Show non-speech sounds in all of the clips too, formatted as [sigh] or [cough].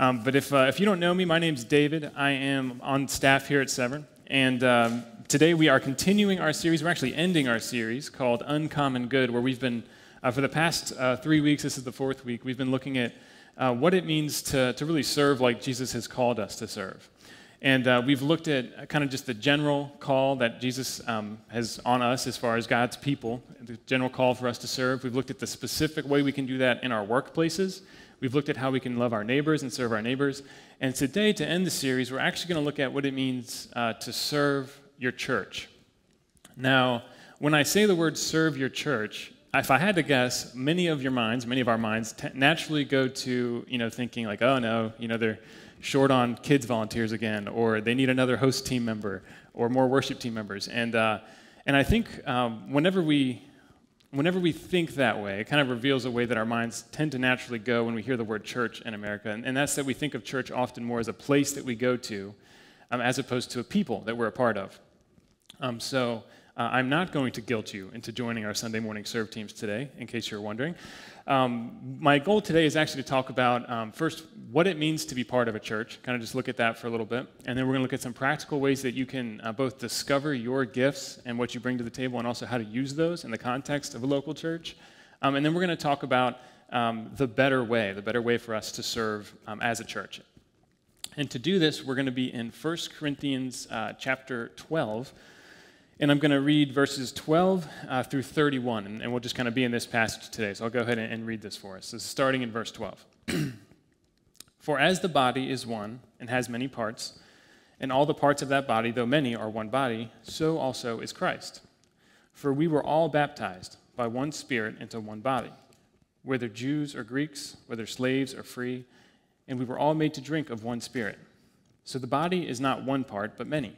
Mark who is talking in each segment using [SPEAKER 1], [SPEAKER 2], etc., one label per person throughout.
[SPEAKER 1] Um, but if, uh, if you don't know me, my name's David. I am on staff here at Severn. And um, today we are continuing our series. We're actually ending our series called Uncommon Good, where we've been, uh, for the past uh, three weeks, this is the fourth week, we've been looking at uh, what it means to, to really serve like Jesus has called us to serve. And uh, we've looked at kind of just the general call that Jesus um, has on us as far as God's people, the general call for us to serve. We've looked at the specific way we can do that in our workplaces. We've looked at how we can love our neighbors and serve our neighbors. And today, to end the series, we're actually going to look at what it means uh, to serve your church. Now, when I say the word serve your church, if I had to guess, many of your minds, many of our minds, t- naturally go to, you know, thinking like, oh no, you know, they're short on kids volunteers again, or they need another host team member, or more worship team members. And, uh, and I think um, whenever, we, whenever we think that way, it kind of reveals a way that our minds tend to naturally go when we hear the word church in America. And, and that's that we think of church often more as a place that we go to, um, as opposed to a people that we're a part of. Um, so uh, I'm not going to guilt you into joining our Sunday morning serve teams today, in case you're wondering. Um, my goal today is actually to talk about um, first what it means to be part of a church, kind of just look at that for a little bit. And then we're going to look at some practical ways that you can uh, both discover your gifts and what you bring to the table, and also how to use those in the context of a local church. Um, and then we're going to talk about um, the better way, the better way for us to serve um, as a church. And to do this, we're going to be in 1 Corinthians uh, chapter 12. And I'm going to read verses 12 uh, through 31, and, and, we'll just kind of be in this passage today. So I'll go ahead and, and read this for us. This is starting in verse 12. [clears throat] For as the body is one and has many parts, and all the parts of that body, though many, are one body, so also is Christ. For we were all baptized by one Spirit into one body, whether Jews or Greeks, whether slaves or free, and we were all made to drink of one Spirit. So the body is not one part, but many.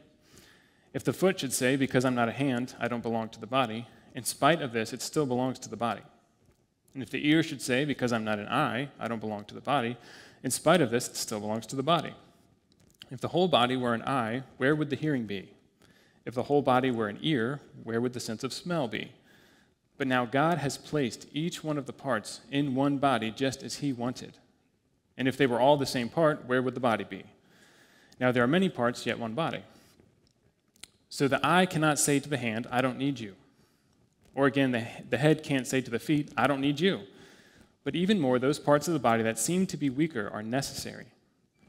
[SPEAKER 1] If the foot should say, Because I'm not a hand, I don't belong to the body, in spite of this, it still belongs to the body. And if the ear should say, Because I'm not an eye, I don't belong to the body, in spite of this, it still belongs to the body. If the whole body were an eye, where would the hearing be? If the whole body were an ear, where would the sense of smell be? But now God has placed each one of the parts in one body just as He wanted. And if they were all the same part, where would the body be? Now there are many parts, yet one body. So the eye cannot say to the hand, I don't need you. Or again, the, the head can't say to the feet, I don't need you. But even more, those parts of the body that seem to be weaker are necessary.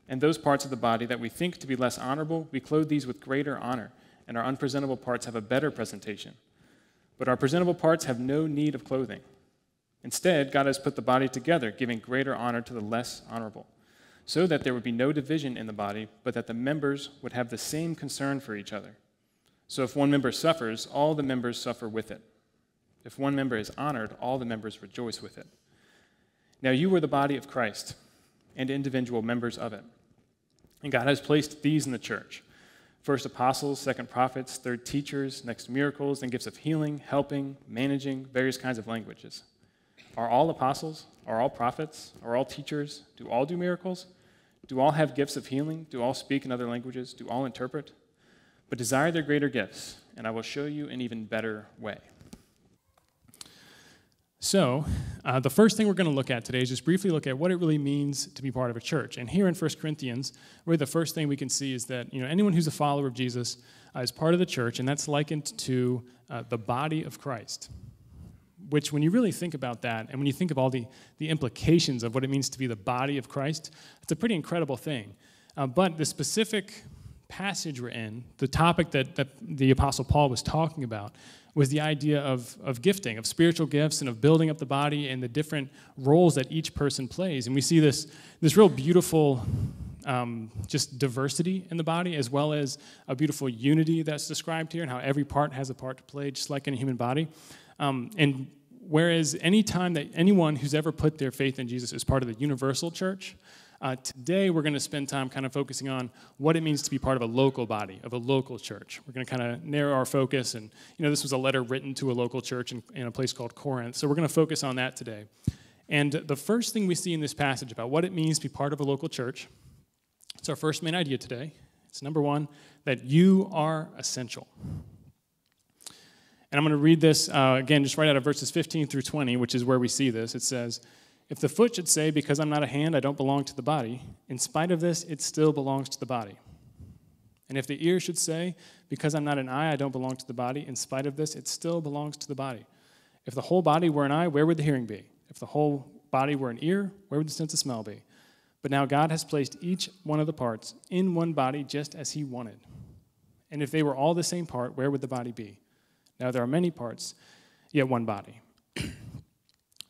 [SPEAKER 1] And those parts of the body that we think to be less honorable, we clothe these with greater honor, and our unpresentable parts have a better presentation. But our presentable parts have no need of clothing. Instead, God has put the body together, giving greater honor to the less honorable, so that there would be no division in the body, but that the members would have the same concern for each other. So if one member suffers, all the members suffer with it. If one member is honored, all the members rejoice with it. Now you are the body of Christ and individual members of it. And God has placed these in the church first apostles, second prophets, third teachers, next miracles, and gifts of healing, helping, managing, various kinds of languages. Are all apostles? Are all prophets? Are all teachers? Do all do miracles? Do all have gifts of healing? Do all speak in other languages? Do all interpret? But desire their greater gifts, and I will show you an even better way. So, uh, the first thing we're going to look at today is just briefly look at what it really means to be part of a church. And here in 1 Corinthians, really the first thing we can see is that you know anyone who's a follower of Jesus uh, is part of the church, and that's likened to uh, the body of Christ. Which, when you really think about that, and when you think of all the, the implications of what it means to be the body of Christ, it's a pretty incredible thing. Uh, but the specific passage we're in, the topic that, that the Apostle Paul was talking about, was the idea of, of gifting, of spiritual gifts, and of building up the body and the different roles that each person plays. And we see this, this real beautiful um, just diversity in the body, as well as a beautiful unity that's described here, and how every part has a part to play, just like in a human body. Um, and whereas any time that anyone who's ever put their faith in Jesus is part of the universal church, uh, today, we're going to spend time kind of focusing on what it means to be part of a local body, of a local church. We're going to kind of narrow our focus, and you know, this was a letter written to a local church in, in a place called Corinth, so we're going to focus on that today. And the first thing we see in this passage about what it means to be part of a local church, it's our first main idea today. It's number one, that you are essential. And I'm going to read this uh, again, just right out of verses 15 through 20, which is where we see this. It says,
[SPEAKER 2] If the foot should say, Because I'm not a hand, I don't belong to the body, in spite of this, it still belongs to the body. And if the ear should say, Because I'm not an eye, I don't belong to the body, in spite of this, it still belongs to the body. If the whole body were an eye, where would the hearing be? If the whole body were an ear, where would the sense of smell be? But now God has placed each one of the parts in one body just as He wanted. And if they were all the same part, where would the body be? Now there are many parts, yet one body.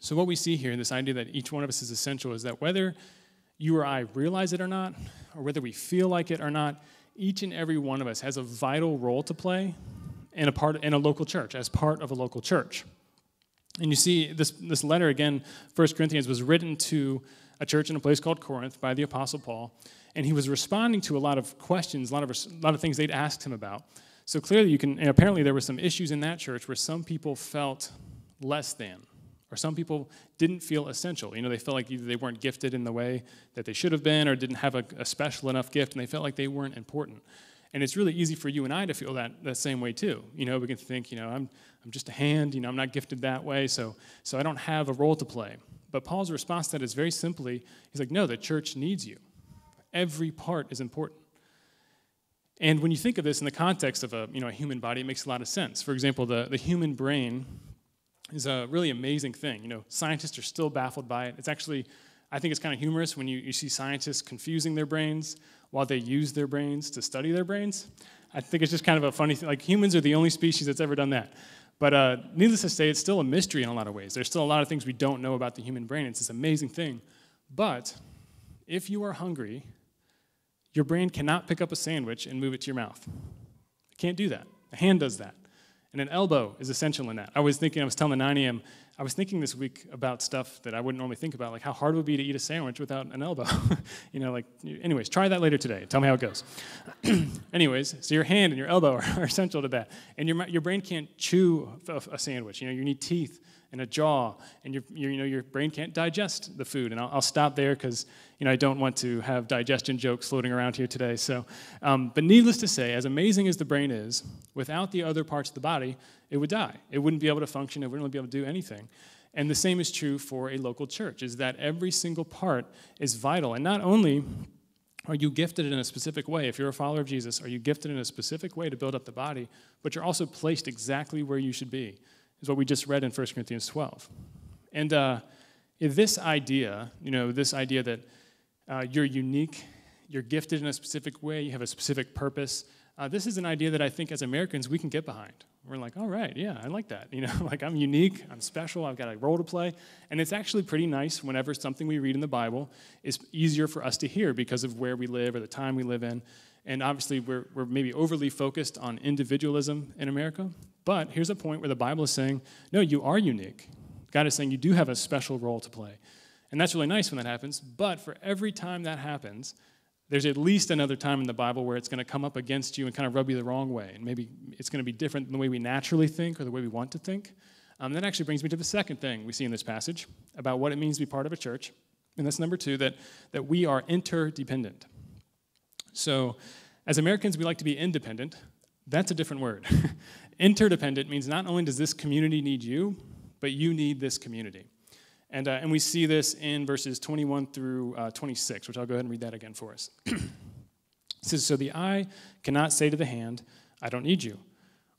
[SPEAKER 2] So, what we see here, in this idea that each one of us is essential, is that whether you or I realize it or not, or whether we feel like it or not, each and every one of us has a vital role to play in a part in a local church, as part of a local church. And you see, this, this letter, again, 1 Corinthians, was written to a church in a place called Corinth by the Apostle Paul. And he was responding to a lot of questions, a lot of, a lot of things they'd asked him about. So clearly, you can, apparently, there were some issues in that church where some people felt less than, or some people didn't feel essential. You know, they felt like either they weren't gifted in the way that they should have been, or didn't have a, a special enough gift, and they felt like they weren't important. And it's really easy for you and I to feel that, that same way too. You know, we can think, you know, I'm, I'm just a hand, you know, I'm not gifted that way, so, so I don't have a role to play. But Paul's response to that is very simply, he's like, no, the church needs you. Every part is important. And when you think of this in the context of a, you know, a human body, it makes a lot of sense. For example, the, the human brain is a really amazing thing. You know, scientists are still baffled by it. It's actually, I think it's kind of humorous when you, you see scientists confusing their brains while they use their brains to study their brains. I think it's just kind of a funny thing. Like humans are the only species that's ever done that. But uh, needless to say, it's still a mystery in a lot of ways. There's still a lot of things we don't know about the human brain. It's this amazing thing. But if you are hungry, your brain cannot pick up a sandwich and move it to your mouth. It can't do that. A hand does that. And an elbow is essential in that. I was thinking, I was telling the 9 a.m., um, I was thinking this week about stuff that I wouldn't normally think about, like how hard it would be to eat a sandwich without an elbow. [laughs] you know, like, anyways, try that later today. Tell me how it goes. [clears throat] anyways, so your hand and your elbow are, [laughs] are, essential to that. And your, your brain can't chew a, a sandwich. You know, you need teeth and a jaw, and your, your, you know, your brain can't digest the food. And I'll, I'll stop there because you know, I don't want to have digestion jokes floating around here today. So, um, but needless to say, as amazing as the brain is, without the other parts of the body, it would die. It wouldn't be able to function. It wouldn't be able to do anything. And the same is true for a local church, is that every single part is vital. And not only are you gifted in a specific way, if you're a follower of Jesus, are you gifted in a specific way to build up the body, but you're also placed exactly where you should be is what we just read in 1 Corinthians 12. And uh, this idea, you know, this idea that uh, you're unique, you're gifted in a specific way, you have a specific purpose, uh, this is an idea that I think as Americans we can get behind. We're like, all right, yeah, I like that. [laughs] You know, like I'm unique, I'm special, I've got a role to play. And it's actually pretty nice whenever something we read in the Bible is easier for us to hear because of where we live or the time we live in. And obviously, we're, we're maybe overly focused on individualism in America. But here's a point where the Bible is saying, no, you are unique. God is saying you do have a special role to play. And that's really nice when that happens. But for every time that happens, there's at least another time in the Bible where it's going to come up against you and kind of rub you the wrong way. And maybe it's going to be different than the way we naturally think or the way we want to think. Um, that actually brings me to the second thing we see in this passage about what it means to be part of a church. And that's number two, that, that we are interdependent. So, as Americans, we like to be independent. That's a different word. [laughs] Interdependent means not only does this community need you, but you need this community. And, uh, and we see this in verses 21 through uh, 26, which I'll go ahead and read that again for us. [clears throat] it says, So the eye cannot say to the hand, I don't need you.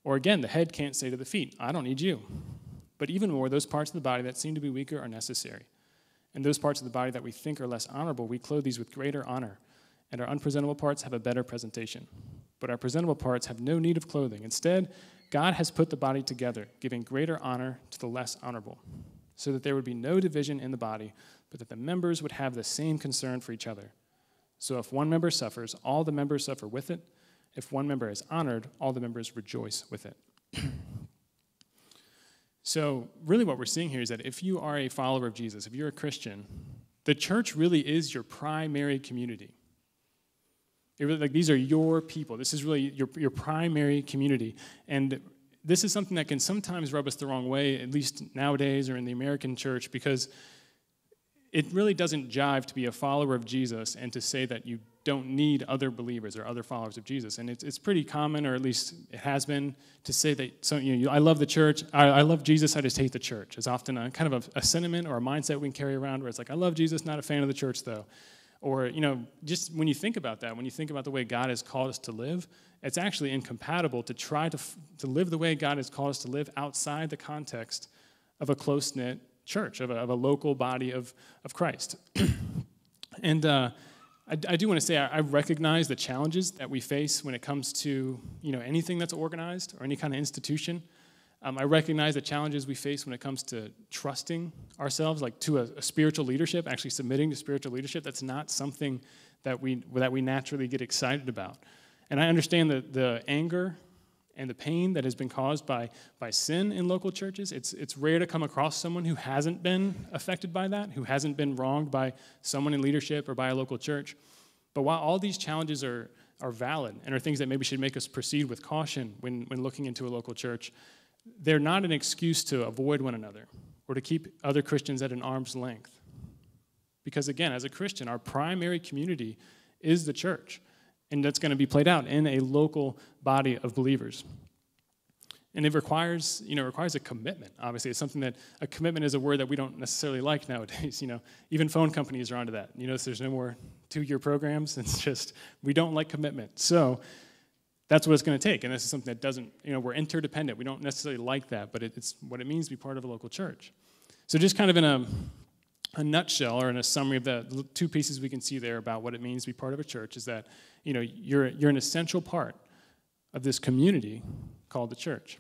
[SPEAKER 2] Or again, the head can't say to the feet, I don't need you. But even more, those parts of the body that seem to be weaker are necessary. And those parts of the body that we think are less honorable, we clothe these with greater honor and our unpresentable parts have a better presentation. But our presentable parts have no need of clothing. Instead, God has put the body together, giving greater honor to the less honorable, so that there would be no division in the body, but that the members would have the same concern for each other. So if one member suffers, all the members suffer with it. If one member is honored, all the members rejoice with it. [clears throat] so, really, what we're seeing here is that if you are a follower of Jesus, if you're a Christian, the church really is your primary community. Really, like these are your people. This is really your, your primary community. And this is something that can sometimes rub us the wrong way, at least nowadays or in the American church, because it really doesn't jive to be a follower of Jesus and to say that you don't need other believers or other followers of Jesus. And it's, it's pretty common, or at least it has been, to say that so, you know, I love the church, I, I love Jesus, I just hate the church. It's often a kind of a, a sentiment or a mindset we can carry around where it's like, I love Jesus, not a fan of the church though. Or, you know, just when you think about that, when you think about the way God has called us to live, it's actually incompatible to try to, to live the way God has called us to live outside the context of a close knit church, of a, of a local body of, of Christ. [clears throat] and uh, I, I, do want to say I, I, recognize the challenges that we face when it comes to you know, anything that's organized or any kind of institution. Um, I recognize the challenges we face when it comes to trusting ourselves, like to a, a, spiritual leadership, actually submitting to spiritual leadership. That's not something that we, that we naturally get excited about. And I understand the, the anger and the pain that has been caused by, by sin in local churches. It's, it's rare to come across someone who hasn't been affected by that, who hasn't been wronged by someone in leadership or by a local church. But while all these challenges are, are valid and are things that maybe should make us proceed with caution when, when looking into a local church, they're not an excuse to avoid one another or to keep other Christians at an arm's length. Because again, as a Christian, our primary community is the church. And that's going to be played out in a local body of believers. And it requires, you know, requires a commitment. Obviously, it's something that a commitment is a word that we don't necessarily like nowadays. [laughs] You know, even phone companies are onto that. You notice there's no more two-year programs. [laughs] It's just we don't like commitment. So that's what it's going to take. And this is something that doesn't, you know, we're interdependent. We don't necessarily like that, but it's what it means to be part of a local church. So just kind of in a a nutshell or in a summary of the two pieces we can see there about what it means to be part of a church is that you know you're, you're an essential part of this community called the church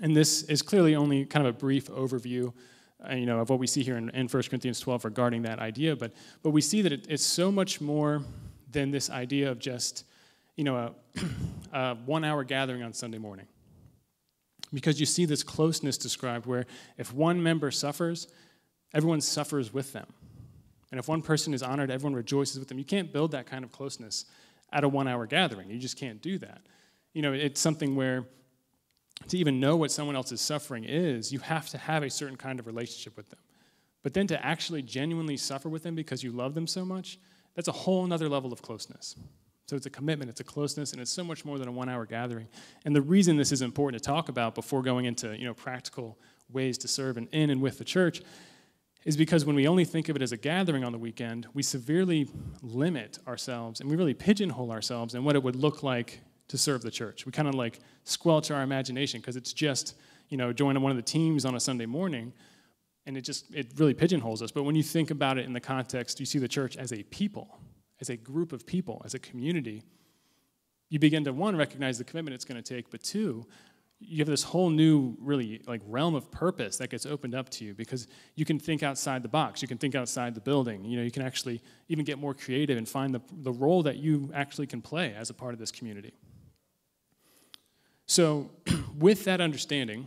[SPEAKER 2] and this is clearly only kind of a brief overview uh, you know of what we see here in, in 1 corinthians 12 regarding that idea but but we see that it, it's so much more than this idea of just you know a, [clears throat] a one hour gathering on sunday morning because you see this closeness described where if one member suffers everyone suffers with them. And if one person is honored, everyone rejoices with them. You can't build that kind of closeness at a one hour gathering. You just can't do that. You know, it's something where to even know what someone else's suffering is, you have to have a certain kind of relationship with them. But then to actually genuinely suffer with them because you love them so much, that's a whole other level of closeness. So it's a commitment, it's a closeness, and it's so much more than a one hour gathering. And the reason this is important to talk about before going into you know, practical ways to serve and in and with the church is because when we only think of it as a gathering on the weekend, we severely limit ourselves and we really pigeonhole ourselves in what it would look like to serve the church. We kind of like squelch our imagination because it's just, you know, joining one of the teams on a Sunday morning and it just it really pigeonholes us. But when you think about it in the context, you see the church as a people, as a group of people, as a community, you begin to one recognize the commitment it's going to take, but two, you have this whole new really like realm of purpose that gets opened up to you because you can think outside the box you can think outside the building you know you can actually even get more creative and find the, the role that you actually can play as a part of this community. So [clears throat] with that understanding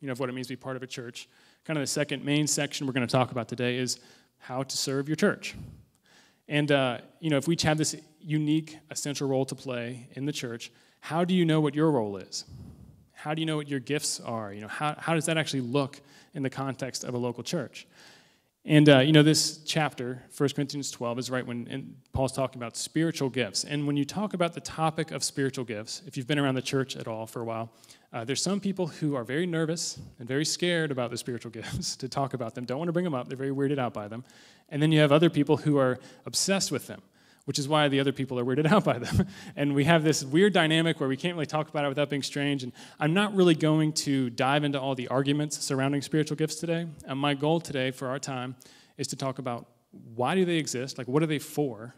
[SPEAKER 2] you know of what it means to be part of a church kind of the second main section we're going to talk about today is how to serve your church and uh, you know if we have this unique essential role to play in the church how do you know what your role is how do you know what your gifts are? You know, how, how does that actually look in the context of a local church? And, uh, you know, this chapter, 1 Corinthians 12, is right when Paul's talking about spiritual gifts. And when you talk about the topic of spiritual gifts, if you've been around the church at all for a while, uh, there's some people who are very nervous and very scared about the spiritual [laughs] gifts to talk about them, don't want to bring them up, they're very weirded out by them. And then you have other people who are obsessed with them which is why the other people are weirded [laughs] out by them. and we have this weird dynamic where we can't really talk about it without being strange. And I'm not really going to dive into all the arguments surrounding spiritual gifts today. And my goal today for our time is to talk about why do they exist, like what are they for,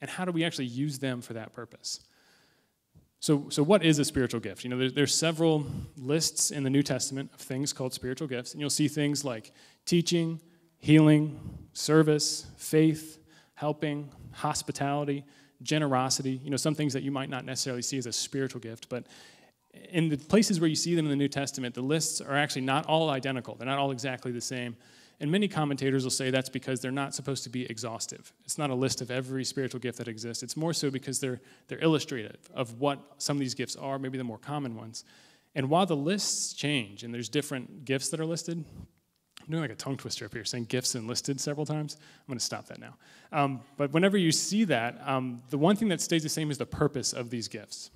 [SPEAKER 2] and how do we actually use them for that purpose. So, so what is a spiritual gift? You know, there's, there's several lists in the New Testament of things called spiritual gifts, and you'll see things like teaching, healing, service, faith, helping, hospitality, generosity, you know, some things that you might not necessarily see as a spiritual gift, but in the places where you see them in the New Testament, the lists are actually not all identical. They're not all exactly the same. And many commentators will say that's because they're not supposed to be exhaustive. It's not a list of every spiritual gift that exists. It's more so because they're, they're illustrative of what some of these gifts are, maybe the more common ones. And while the lists change and there's different gifts that are listed, I'm doing like a tongue twister up here, saying gifts enlisted several times. I'm going to stop that now. Um, but whenever you see that, um, the one thing that stays the same is the purpose of these gifts,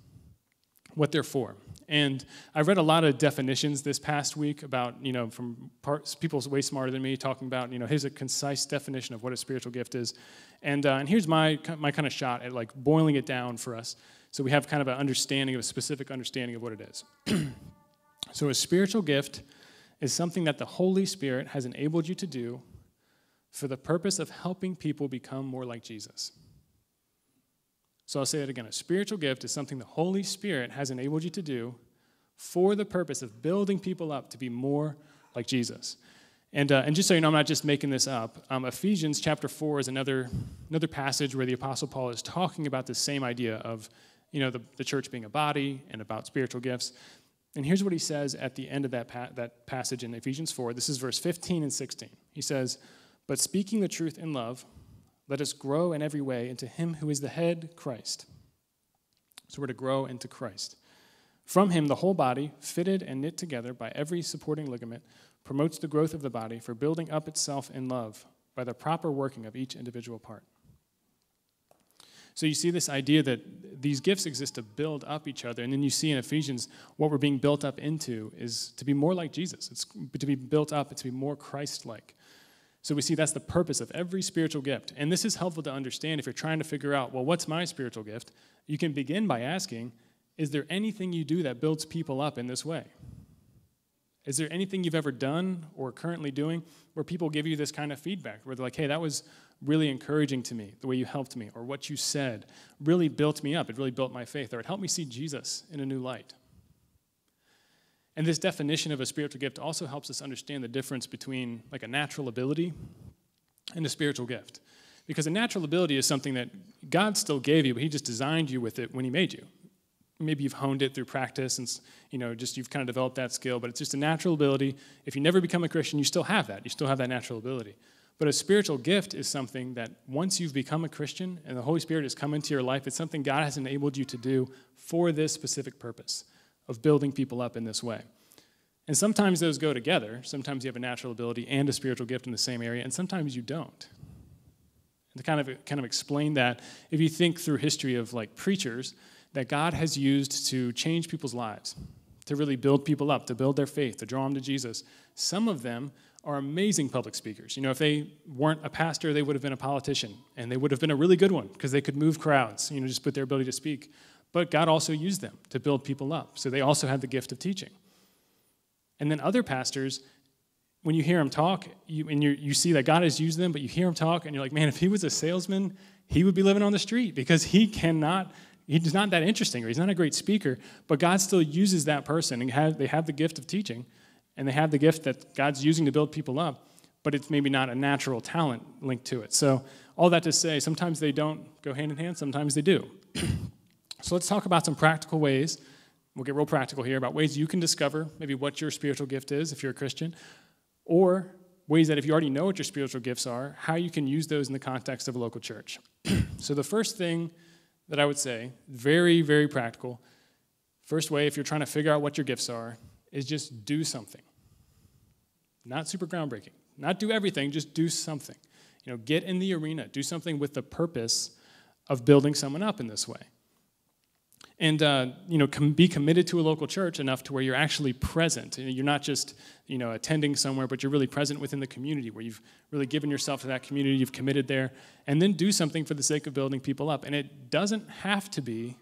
[SPEAKER 2] what they're for. And I read a lot of definitions this past week about, you know, from parts, people way smarter than me talking about, you know, here's a concise definition of what a spiritual gift is. And, uh, and here's my, my kind of shot at like boiling it down for us so we have kind of an understanding of a specific understanding of what it is. [clears throat] so a spiritual gift is something that the Holy Spirit has enabled you to do for the purpose of helping people become more like Jesus. So I'll say it again. A spiritual gift is something the Holy Spirit has enabled you to do for the purpose of building people up to be more like Jesus. And, uh, and just so you know, I'm not just making this up. Um, Ephesians chapter 4 is another, another passage where the Apostle Paul is talking about the same idea of you know, the, the church being a body and about spiritual gifts. And here's what he says at the end of that, pa- that passage in Ephesians 4. This is verse 15 and 16. He says, But speaking the truth in love, let us grow in every way into him who is the head, Christ. So we're to grow into Christ. From him, the whole body, fitted and knit together by every supporting ligament, promotes the growth of the body for building up itself in love by the proper working of each individual part. So you see this idea that these gifts exist to build up each other. And then you see in Ephesians what we're being built up into is to be more like Jesus. It's to be built up, it's to be more Christ like. So we see that's the purpose of every spiritual gift. And this is helpful to understand if you're trying to figure out, well, what's my spiritual gift? You can begin by asking, is there anything you do that builds people up in this way? Is there anything you've ever done or currently doing where people give you this kind of feedback, where they're like, hey, that was really encouraging to me, the way you helped me, or what you said really built me up. It really built my faith, or it helped me see Jesus in a new light. And this definition of a spiritual gift also helps us understand the difference between like a natural ability and a spiritual gift. Because a natural ability is something that God still gave you, but He just designed you with it when He made you. Maybe you've honed it through practice and you know just you've kind of developed that skill, but it's just a natural ability. If you never become a Christian, you still have that. You still have that natural ability. But a spiritual gift is something that once you've become a Christian and the Holy Spirit has come into your life, it's something God has enabled you to do for this specific purpose of building people up in this way. And sometimes those go together. Sometimes you have a natural ability and a spiritual gift in the same area, and sometimes you don't. And to kind of kind of explain that, if you think through history of like preachers that God has used to change people's lives, to really build people up, to build their faith, to draw them to Jesus, some of them are amazing public speakers. You know, if they weren't a pastor, they would have been a politician, and they would have been a really good one because they could move crowds, you know, just with their ability to speak. But God also used them to build people up. So they also had the gift of teaching. And then other pastors, when you hear them talk, you, and you you see that God has used them, but you hear them talk, and you're like, man, if he was a salesman, he would be living on the street because he cannot, he's not that interesting, or he's not a great speaker, but God still uses that person, and have, they have the gift of teaching and they have the gift that God's using to build people up, but it's maybe not a natural talent linked to it. So, all that to say, sometimes they don't go hand in hand, sometimes they do. [clears throat] so, let's talk about some practical ways. We'll get real practical here about ways you can discover maybe what your spiritual gift is if you're a Christian, or ways that if you already know what your spiritual gifts are, how you can use those in the context of a local church. [clears throat] so, the first thing that I would say, very, very practical, first way if you're trying to figure out what your gifts are, is just do something. Not super groundbreaking. Not do everything, just do something. You know, get in the arena, do something with the purpose of building someone up in this way. And uh, you know, com- be committed to a local church enough to where you're actually present. You're not just you know attending somewhere, but you're really present within the community, where you've really given yourself to that community, you've committed there, and then do something for the sake of building people up. And it doesn't have to be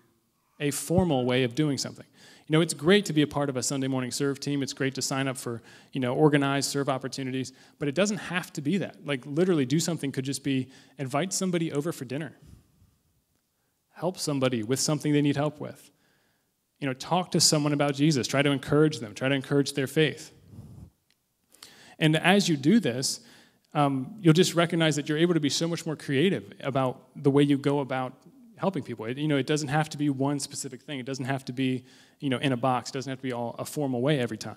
[SPEAKER 2] a formal way of doing something. You know, it's great to be a part of a Sunday morning serve team. It's great to sign up for, you know, organized serve opportunities, but it doesn't have to be that. Like, literally, do something could just be invite somebody over for dinner, help somebody with something they need help with. You know, talk to someone about Jesus, try to encourage them, try to encourage their faith. And as you do this, um, you'll just recognize that you're able to be so much more creative about the way you go about helping people. It, you know, it doesn't have to be one specific thing. It doesn't have to be, you know, in a box. It doesn't have to be all a formal way every time.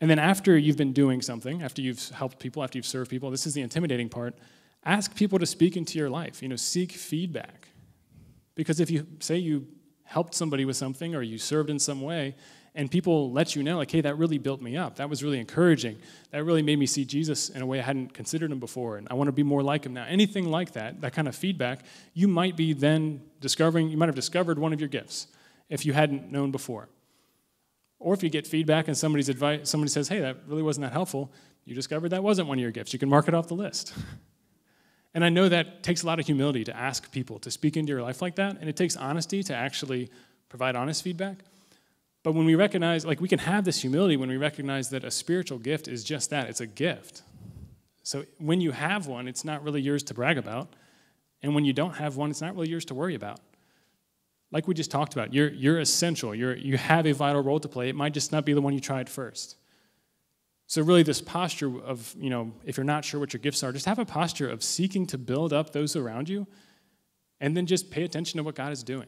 [SPEAKER 2] And then after you've been doing something, after you've helped people, after you've served people, this is the intimidating part. Ask people to speak into your life. You know, seek feedback. Because if you say you helped somebody with something or you served in some way, and people let you know, like, hey, that really built me up. That was really encouraging. That really made me see Jesus in a way I hadn't considered him before, and I want to be more like him now. Anything like that, that kind of feedback, you might be then discovering, you might have discovered one of your gifts if you hadn't known before. Or if you get feedback and somebody's advice, somebody says, hey, that really wasn't that helpful, you discovered that wasn't one of your gifts. You can mark it off the list. [laughs] and I know that takes a lot of humility to ask people to speak into your life like that, and it takes honesty to actually provide honest feedback. But when we recognize, like, we can have this humility when we recognize that a spiritual gift is just that it's a gift. So when you have one, it's not really yours to brag about. And when you don't have one, it's not really yours to worry about. Like we just talked about, you're, you're essential. You're, you have a vital role to play. It might just not be the one you tried first. So, really, this posture of, you know, if you're not sure what your gifts are, just have a posture of seeking to build up those around you and then just pay attention to what God is doing.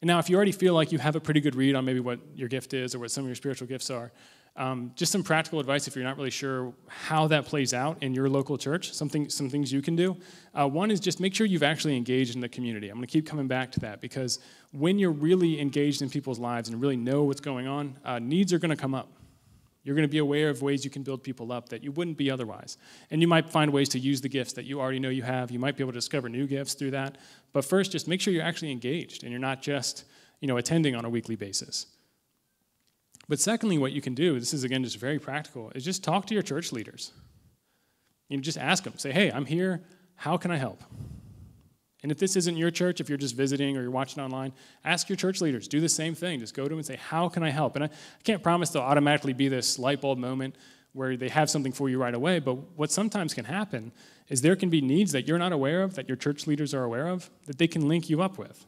[SPEAKER 2] And now, if you already feel like you have a pretty good read on maybe what your gift is or what some of your spiritual gifts are, um, just some practical advice if you're not really sure how that plays out in your local church, something, some things you can do. Uh, one is just make sure you've actually engaged in the community. I'm going to keep coming back to that because when you're really engaged in people's lives and really know what's going on, uh, needs are going to come up. You're going to be aware of ways you can build people up that you wouldn't be otherwise. And you might find ways to use the gifts that you already know you have. You might be able to discover new gifts through that. But first, just make sure you're actually engaged and you're not just you know, attending on a weekly basis. But secondly, what you can do, this is again just very practical, is just talk to your church leaders. You know, just ask them, say, hey, I'm here. How can I help? And if this isn't your church, if you're just visiting or you're watching online, ask your church leaders. Do the same thing. Just go to them and say, How can I help? And I, I can't promise there'll automatically be this light bulb moment where they have something for you right away, but what sometimes can happen is there can be needs that you're not aware of, that your church leaders are aware of, that they can link you up with.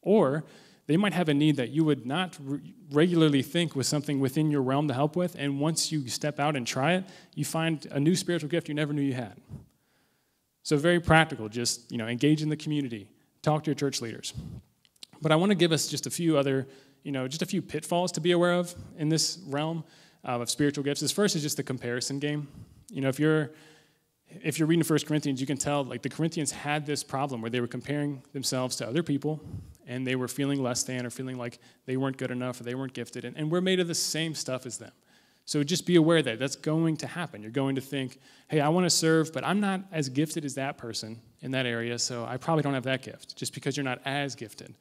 [SPEAKER 2] Or they might have a need that you would not re- regularly think was something within your realm to help with, and once you step out and try it, you find a new spiritual gift you never knew you had. So very practical, just you know, engage in the community, talk to your church leaders. But I want to give us just a few other, you know, just a few pitfalls to be aware of in this realm uh, of spiritual gifts. This first is just the comparison game. You know, if you're if you're reading First Corinthians, you can tell like the Corinthians had this problem where they were comparing themselves to other people and they were feeling less than or feeling like they weren't good enough or they weren't gifted. And, and we're made of the same stuff as them. So just be aware that that's going to happen. You're going to think, hey, I want to serve, but I'm not as gifted as that person in that area, so I probably don't have that gift, just because you're not as gifted.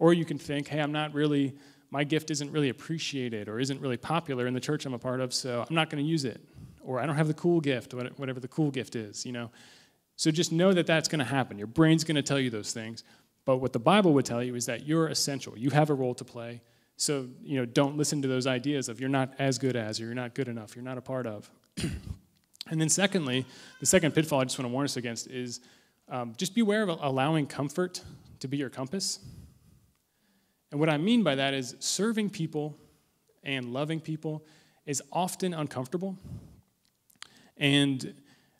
[SPEAKER 2] Or you can think, hey, I'm not really, my gift isn't really appreciated or isn't really popular in the church I'm a part of, so I'm not going to use it. Or I don't have the cool gift, whatever the cool gift is, you know. So just know that that's going to happen. Your brain's going to tell you those things. But what the Bible would tell you is that you're essential. You have a role to play. So, you know, don't listen to those ideas of you're not as good as, or you're not good enough, you're not a part of. [clears throat] and then, secondly, the second pitfall I just want to warn us against is um, just beware of allowing comfort to be your compass. And what I mean by that is serving people and loving people is often uncomfortable. And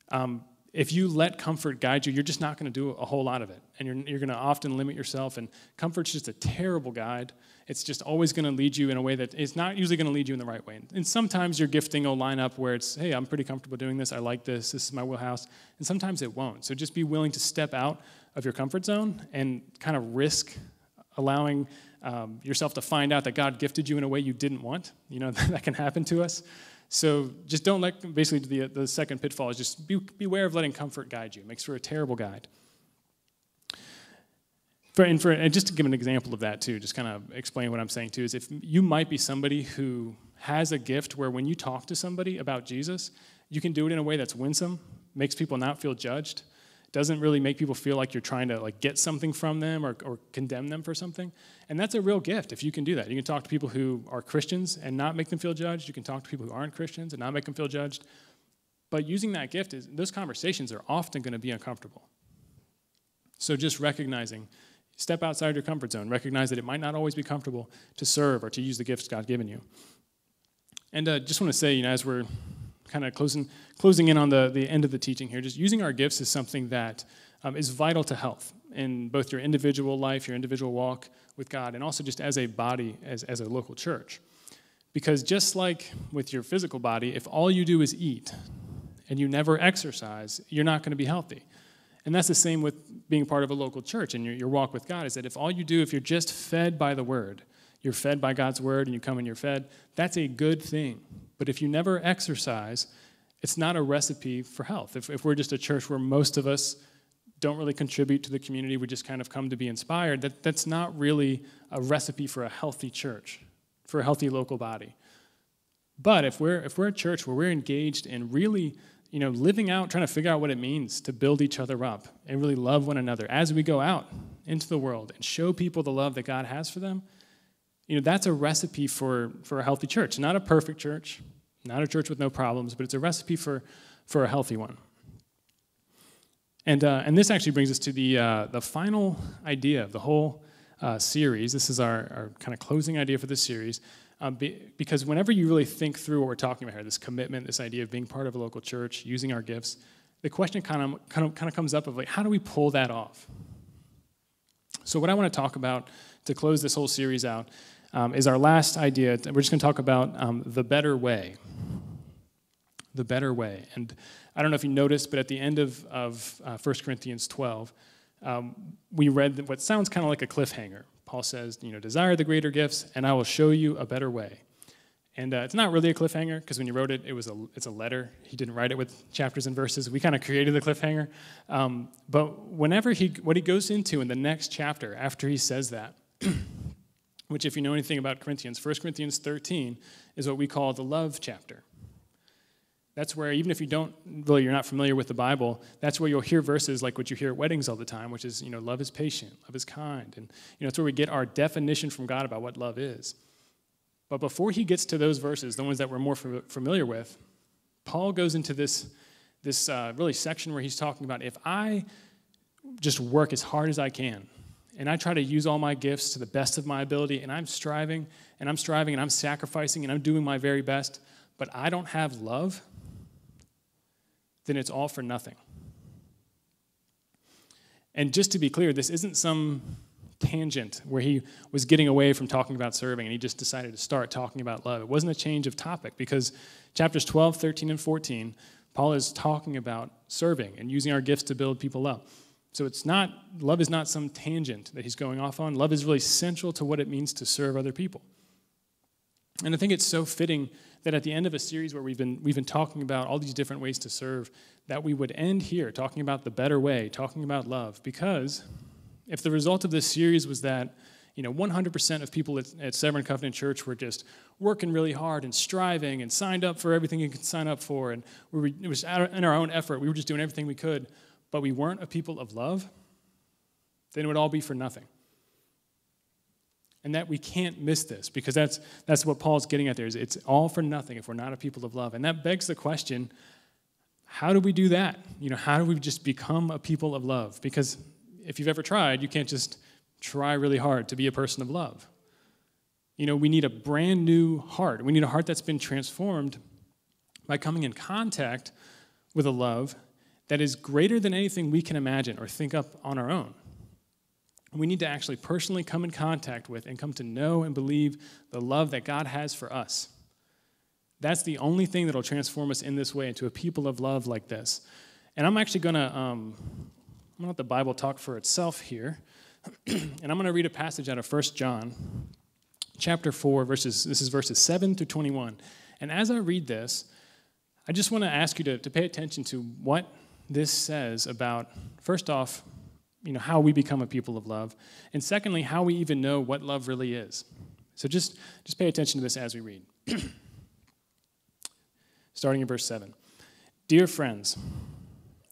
[SPEAKER 2] um, if you let comfort guide you, you're just not going to do a whole lot of it. And you're, you're going to often limit yourself. And comfort's just a terrible guide. It's just always going to lead you in a way that it's not usually going to lead you in the right way. And sometimes your gifting will line up where it's, hey, I'm pretty comfortable doing this. I like this. This is my wheelhouse. And sometimes it won't. So just be willing to step out of your comfort zone and kind of risk allowing um, yourself to find out that God gifted you in a way you didn't want. You know, [laughs] that can happen to us. So just don't let, basically, the, the second pitfall is just be, beware of letting comfort guide you. It makes for a terrible guide. For, and, for, and just to give an example of that, too, just kind of explain what I'm saying, too, is if you might be somebody who has a gift where when you talk to somebody about Jesus, you can do it in a way that's winsome, makes people not feel judged, doesn't really make people feel like you're trying to like get something from them or, or condemn them for something. And that's a real gift if you can do that. You can talk to people who are christians and not make them feel judged. You can talk to people who aren't christians and not make them feel judged. But using that gift is those conversations are often going to be uncomfortable. So just recognizing step outside your comfort zone recognize that it might not always be comfortable to serve or to use the gifts god's given you and uh, just want to say you know as we're kind of closing, closing in on the, the end of the teaching here, just using our gifts is something that um, is vital to health in both your individual life, your individual walk with God, and also just as a body, as, as a local church. Because just like with your physical body, if all you do is eat and you never exercise, you're not going to be healthy. And that's the same with being part of a local church and your, your walk with God, is that if all you do, if you're just fed by the word, you're fed by God's word and you come and you're fed, that's a good thing. But if you never exercise, it's not a recipe for health. If, if we're just a church where most of us don't really contribute to the community, we just kind of come to be inspired, that, that's not really a recipe for a healthy church, for a healthy local body. But if we're, if we're a church where we're engaged in really you know, living out, trying to figure out what it means to build each other up and really love one another as we go out into the world and show people the love that God has for them, you know, that's a recipe for, for a healthy church. Not a perfect church, not a church with no problems, but it's a recipe for, for a healthy one. And, uh, and this actually brings us to the, uh, the final idea of the whole uh, series. This is our, our kind of closing idea for this series. Um, be, because whenever you really think through what we're talking about here, this commitment, this idea of being part of a local church, using our gifts, the question kind of, kind of, kind of comes up of like, how do we pull that off? So, what I want to talk about to close this whole series out um, is our last idea. We're just going to talk about um, the better way. The better way. And I don't know if you noticed, but at the end of, of uh, 1 Corinthians 12, um, we read what sounds kind of like a cliffhanger. Paul says, you know, desire the greater gifts, and I will show you a better way. And uh, it's not really a cliffhanger because when you wrote it, it was a, it's a letter. He didn't write it with chapters and verses. We kind of created the cliffhanger. Um, but whenever he, what he goes into in the next chapter after he says that, [clears throat] which if you know anything about Corinthians, 1 Corinthians 13 is what we call the love chapter. That's where, even if you don't really, you're not familiar with the Bible, that's where you'll hear verses like what you hear at weddings all the time, which is, you know, love is patient, love is kind. And, you know, it's where we get our definition from God about what love is. But before he gets to those verses, the ones that we're more familiar with, Paul goes into this, this uh, really section where he's talking about if I just work as hard as I can, and I try to use all my gifts to the best of my ability, and I'm striving, and I'm striving, and I'm sacrificing, and I'm doing my very best, but I don't have love, then it's all for nothing. And just to be clear, this isn't some tangent where he was getting away from talking about serving and he just decided to start talking about love. It wasn't a change of topic because chapters 12, 13, and 14, Paul is talking about serving and using our gifts to build people up. So it's not, love is not some tangent that he's going off on. Love is really central to what it means to serve other people. And I think it's so fitting that at the end of a series where we've been, we've been talking about all these different ways to serve, that we would end here talking about the better way, talking about love. Because if the result of this series was that, you know, 100% of people at, at Severn Covenant Church were just working really hard and striving and signed up for everything you could sign up for, and we were, it was in our own effort, we were just doing everything we could, but we weren't a people of love, then it would all be for nothing and that we can't miss this because that's, that's what paul's getting at there is it's all for nothing if we're not a people of love. And that begs the question how do we do that? You know how do we just become a people of love? Because if you've ever tried you can't just try really hard to be a person of love. You know we need a brand new heart. We need a heart that's been transformed by coming in contact with a love that is greater than anything we can imagine or think up on our own we need to actually personally come in contact with and come to know and believe the love that God has for us. That's the only thing that will transform us in this way into a people of love like this. And I'm actually going to um, I'm going to let the Bible talk for itself here. [clears throat] and I'm going to read a passage out of 1 John chapter 4 verses this is verses 7 through 21. And as I read this, I just want to ask you to, to pay attention to what this says about first off you know, how we become a people of love, and secondly, how we even know what love really is. So just, just pay attention to this as we read. [clears throat] Starting in verse 7. Dear friends,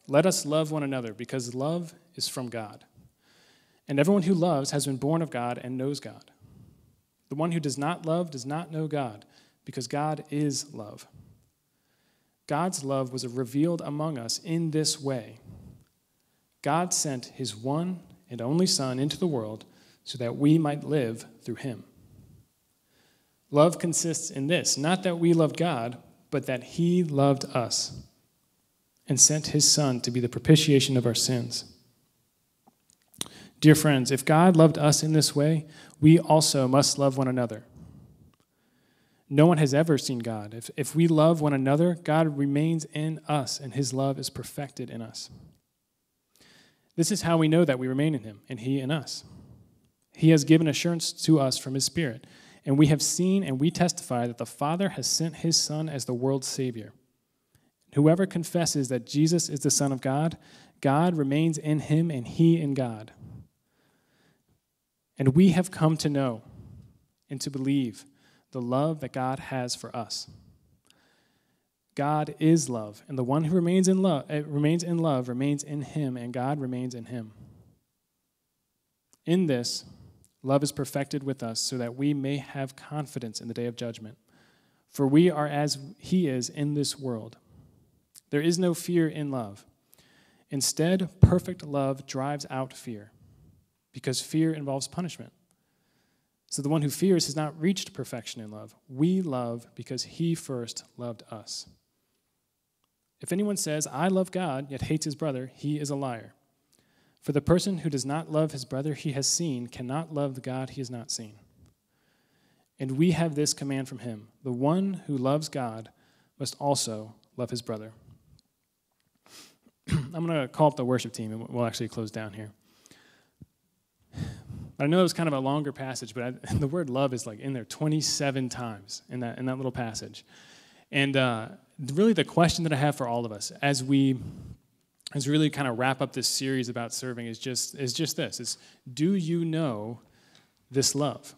[SPEAKER 2] let us love one another because love is from God. And everyone who loves has been born of God and knows God. The one who does not love does not know God because God is love. God's love was revealed among us in this way God sent his one and only Son into the world so that we might live through him. Love consists in this not that we loved God, but that he loved us and sent his Son to be the propitiation of our sins. Dear friends, if God loved us in this way, we also must love one another. No one has ever seen God. If, if we love one another, God remains in us, and his love is perfected in us. This is how we know that we remain in him and he in us. He has given assurance to us from his Spirit. And we have seen and we testify that the Father has sent his Son as the world's Savior. Whoever confesses that Jesus is the Son of God, God remains in him and he in God. And we have come to know and to believe the love that God has for us. God is love, and the one who remains in love eh, remains in love remains in him and God remains in him. In this love is perfected with us so that we may have confidence in the day of judgment. For we are as he is in this world. There is no fear in love. Instead, perfect love drives out fear, because fear involves punishment. So the one who fears has not reached perfection in love. We love because he first loved us. If anyone says, I love God, yet hates his brother, he is a liar. For the person who does not love his brother he has seen cannot love the God he has not seen. And we have this command from him the one who loves God must also love his brother. [clears throat] I'm going to call up the worship team and we'll actually close down here. I know it was kind of a longer passage, but I, [laughs] the word love is like in there 27 times in that, in that little passage. And uh, really, the question that I have for all of us as we as we really kind of wrap up this series about serving is just is just this: is do you know this love?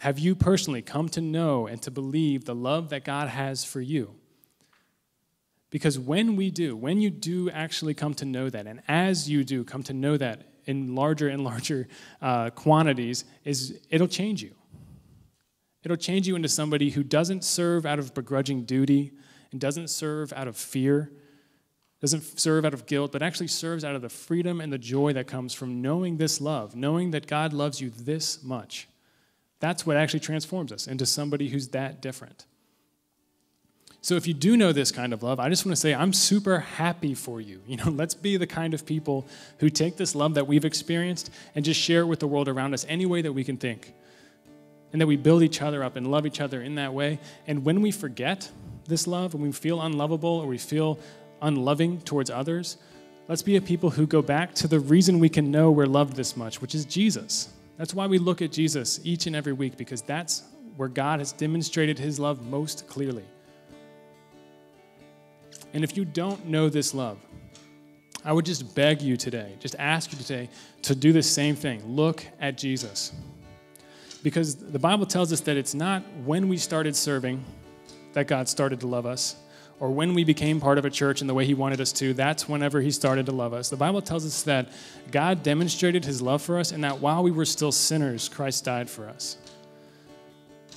[SPEAKER 2] Have you personally come to know and to believe the love that God has for you? Because when we do, when you do actually come to know that, and as you do come to know that in larger and larger uh, quantities, is it'll change you. It'll change you into somebody who doesn't serve out of begrudging duty and doesn't serve out of fear, doesn't serve out of guilt, but actually serves out of the freedom and the joy that comes from knowing this love, knowing that God loves you this much. That's what actually transforms us into somebody who's that different. So if you do know this kind of love, I just want to say I'm super happy for you. You know, [laughs] let's be the kind of people who take this love that we've experienced and just share it with the world around us any way that we can think. And that we build each other up and love each other in that way. And when we forget this love and we feel unlovable or we feel unloving towards others, let's be a people who go back to the reason we can know we're loved this much, which is Jesus. That's why we look at Jesus each and every week because that's where God has demonstrated his love most clearly. And if you don't know this love, I would just beg you today, just ask you today to do the same thing. Look at Jesus. Because the Bible tells us that it's not when we started serving that God started to love us, or when we became part of a church in the way He wanted us to, that's whenever He started to love us. The Bible tells us that God demonstrated His love for us, and that while we were still sinners, Christ died for us.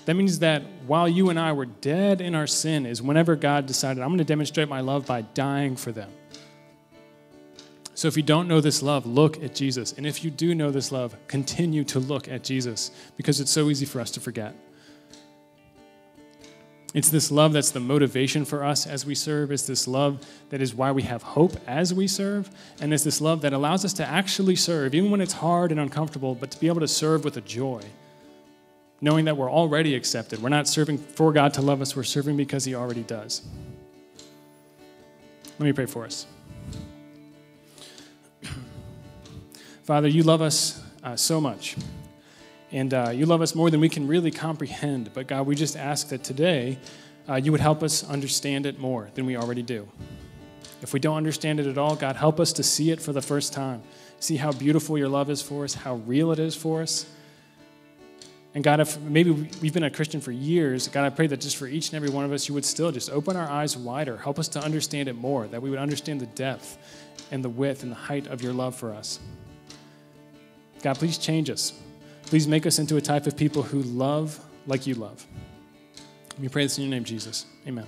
[SPEAKER 2] That means that while you and I were dead in our sin, is whenever God decided, I'm going to demonstrate my love by dying for them. So if you don't know this love, look at Jesus. And if you do know this love, continue to look at Jesus because it's so easy for us to forget. It's this love that's the motivation for us as we serve. It's this love that is why we have hope as we serve. And it's this love that allows us to actually serve, even when it's hard and uncomfortable, but to be able to serve with a joy knowing that we're already accepted. We're not serving for God to love us, we're serving because He already does. Let me pray for us. Father, you love us uh, so much. And uh, you love us more than we can really comprehend. But God, we just ask that today uh, you would help us understand it more than we already do. If we don't understand it at all, God, help us to see it for the first time. See how beautiful your love is for us, how real it is for us. And God, if maybe we've been a Christian for years, God, I pray that just for each and every one of us, you would still just open our eyes wider. Help us to understand it more, that we would understand the depth and the width and the height of your love for us. God, please change us. Please make us into a type of people who love like you love. We pray this in your name, Jesus. Amen.